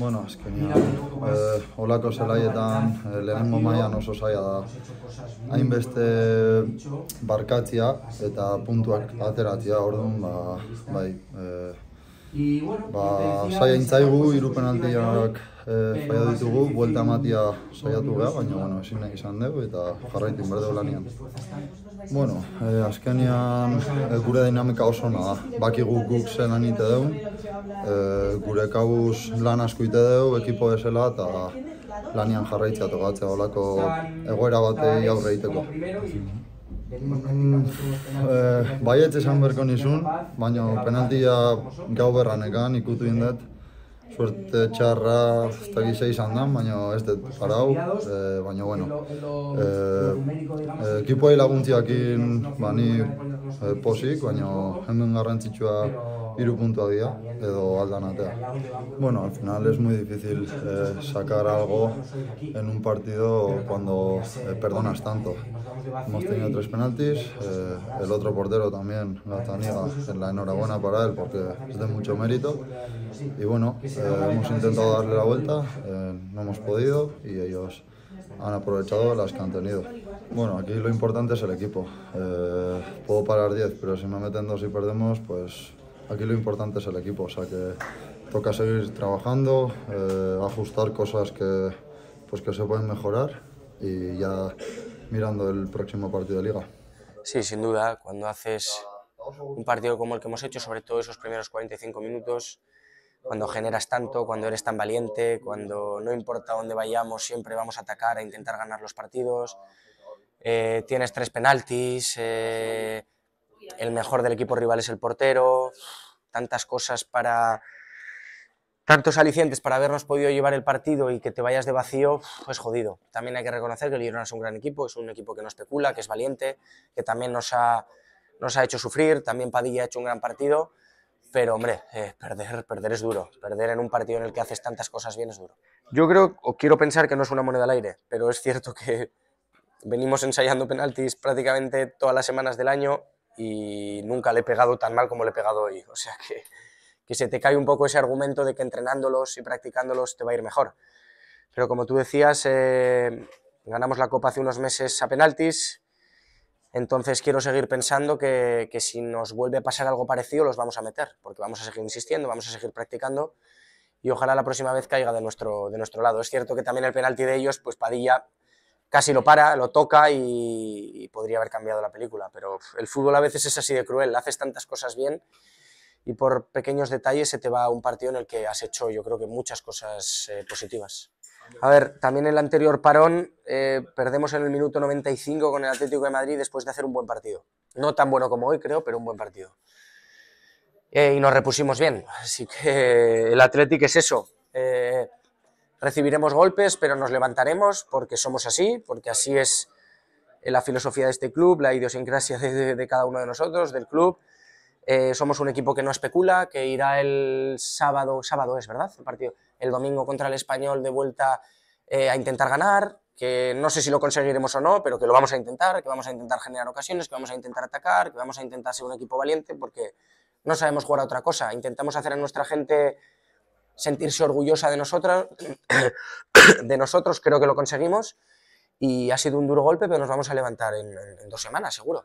Bueno, azkenean, eh, olako zelaietan eh, lehenengo mailan oso zaila da. Hainbeste barkatzia eta puntuak ateratzia, orduan, ba, bai, eh, ba, zaila intzaigu, hiru penaltiak eh, faia ditugu, buelta matia saiatu geha, baina, bueno, ezin nahi izan dugu eta jarraitin berde lanian. Bueno, eh, azkenean eh, gure dinamika oso ona da. Bakigu guk zen anite dugu, eh, gure kabuz lan asko ite dugu, ekipo bezala eta lanian jarraitzea tokatzea olako egoera batei aurre egiteko. Mm, eh, baietz esan berko nizun, baina penaltia gau berranekan ikutu indet suerte txarra ezta gisa izan da, baina ez dut parau, e, baina bueno, eh, eh, e, e, ekipoa hilaguntziakin, ba, ni e, posik, baina hemen garrantzitsua hiru puntua edo aldan atea. Bueno, al final es muy difícil eh, sacar algo en un partido cuando eh, perdonas tanto. Hemos tenido tres penaltis, eh, el otro portero también, Gataniga, la enhorabuena para él porque es de mucho mérito. Y bueno, eh, hemos intentado darle la vuelta, eh, no hemos podido y ellos han aprovechado las que han tenido. Bueno, aquí lo importante es el equipo. Eh, puedo parar 10, pero si me meten dos y perdemos, pues aquí lo importante es el equipo. O sea que toca seguir trabajando, eh, ajustar cosas que, pues que se pueden mejorar y ya mirando el próximo partido de liga. Sí, sin duda, cuando haces un partido como el que hemos hecho, sobre todo esos primeros 45 minutos, cuando generas tanto, cuando eres tan valiente, cuando no importa dónde vayamos, siempre vamos a atacar, a intentar ganar los partidos. Eh, tienes tres penaltis, eh, el mejor del equipo rival es el portero, tantas cosas para... Tantos alicientes para habernos podido llevar el partido y que te vayas de vacío, es jodido. También hay que reconocer que el Girona es un gran equipo, es un equipo que no especula, que es valiente, que también nos ha, nos ha hecho sufrir, también Padilla ha hecho un gran partido, pero hombre, eh, perder, perder es duro, perder en un partido en el que haces tantas cosas bien es duro. Yo creo, o quiero pensar que no es una moneda al aire, pero es cierto que venimos ensayando penaltis prácticamente todas las semanas del año y nunca le he pegado tan mal como le he pegado hoy. O sea que, que se te cae un poco ese argumento de que entrenándolos y practicándolos te va a ir mejor. Pero como tú decías, eh, ganamos la Copa hace unos meses a penaltis, entonces quiero seguir pensando que, que, si nos vuelve a pasar algo parecido los vamos a meter, porque vamos a seguir insistiendo, vamos a seguir practicando y ojalá la próxima vez caiga de nuestro, de nuestro lado. Es cierto que también el penalti de ellos, pues Padilla casi lo para, lo toca y, podría haber cambiado la película, pero el fútbol a veces es así de cruel, haces tantas cosas bien y por pequeños detalles se te va un partido en el que has hecho yo creo que muchas cosas eh, positivas. A ver, también el anterior parón eh, perdemos en el minuto 95 con el Atlético de Madrid después de hacer un buen partido. No tan bueno como hoy, creo, pero un buen partido. Eh, y nos repusimos bien. Así que el Atlético es eso. Recibiremos golpes, pero nos levantaremos porque somos así, porque así es la filosofía de este club, la idiosincrasia de, de, de cada uno de nosotros, del club. Eh, somos un equipo que no especula, que irá el sábado, sábado es, ¿verdad? El partido, el domingo contra el Español de vuelta eh, a intentar ganar, que no sé si lo conseguiremos o no, pero que lo vamos a intentar, que vamos a intentar generar ocasiones, que vamos a intentar atacar, que vamos a intentar ser un equipo valiente, porque no sabemos jugar a otra cosa. Intentamos hacer a nuestra gente sentirse orgullosa de nosotros, de nosotros creo que lo conseguimos, y ha sido un duro golpe, pero nos vamos a levantar en, en dos semanas, seguro.